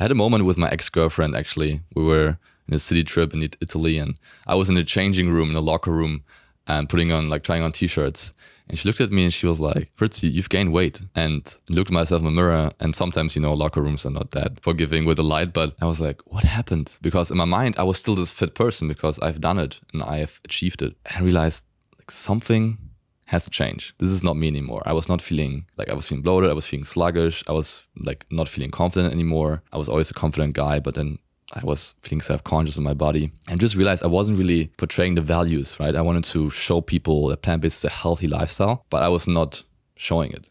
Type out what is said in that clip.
I had a moment with my ex girlfriend actually. We were in a city trip in Italy and I was in a changing room, in a locker room, and putting on like trying on t shirts. And she looked at me and she was like, Fritz, you've gained weight. And I looked at myself in the mirror. And sometimes, you know, locker rooms are not that forgiving with the light. But I was like, what happened? Because in my mind, I was still this fit person because I've done it and I have achieved it. And I realized like something has to change. This is not me anymore. I was not feeling like I was feeling bloated. I was feeling sluggish. I was like not feeling confident anymore. I was always a confident guy, but then I was feeling self conscious in my body and just realized I wasn't really portraying the values, right? I wanted to show people that plant based is a healthy lifestyle, but I was not showing it.